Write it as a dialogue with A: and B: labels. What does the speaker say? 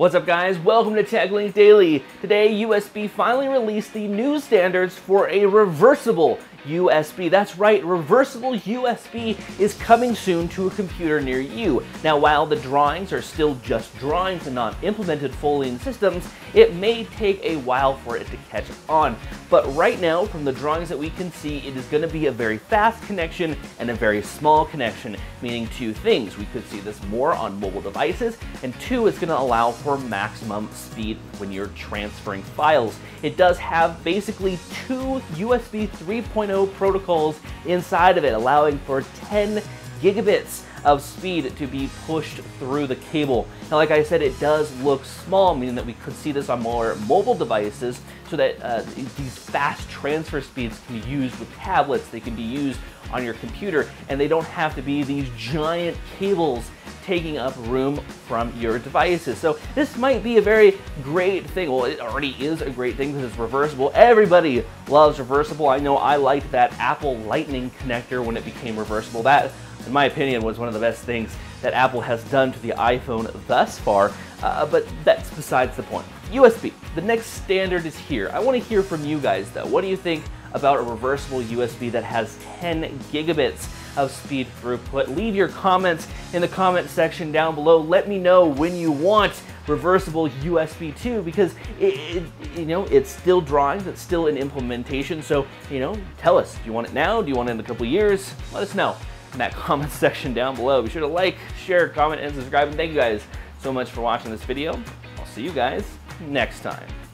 A: What's up guys? Welcome to TechLink Daily. Today USB finally released the new standards for a reversible USB. That's right, reversible USB is coming soon to a computer near you. Now, while the drawings are still just drawings and not implemented fully in systems, it may take a while for it to catch on. But right now, from the drawings that we can see, it is going to be a very fast connection and a very small connection, meaning two things. We could see this more on mobile devices, and two, it's going to allow for maximum speed when you're transferring files. It does have basically two USB 3.0 protocols inside of it, allowing for 10 gigabits of speed to be pushed through the cable. Now, like I said, it does look small, meaning that we could see this on more mobile devices so that uh, these fast transfer speeds can be used with tablets, they can be used on your computer, and they don't have to be these giant cables taking up room from your devices. So this might be a very great thing. Well, it already is a great thing because it's reversible. Everybody loves reversible. I know I liked that Apple Lightning connector when it became reversible. That in my opinion, was one of the best things that Apple has done to the iPhone thus far, uh, but that's besides the point. USB, the next standard is here. I want to hear from you guys though. What do you think about a reversible USB that has 10 gigabits of speed throughput? Leave your comments in the comment section down below. Let me know when you want reversible USB 2 because it, it, you know it's still drawings, it's still in implementation. So you know, tell us, do you want it now? Do you want it in a couple years? Let us know in that comment section down below. Be sure to like, share, comment, and subscribe. And thank you guys so much for watching this video. I'll see you guys next time.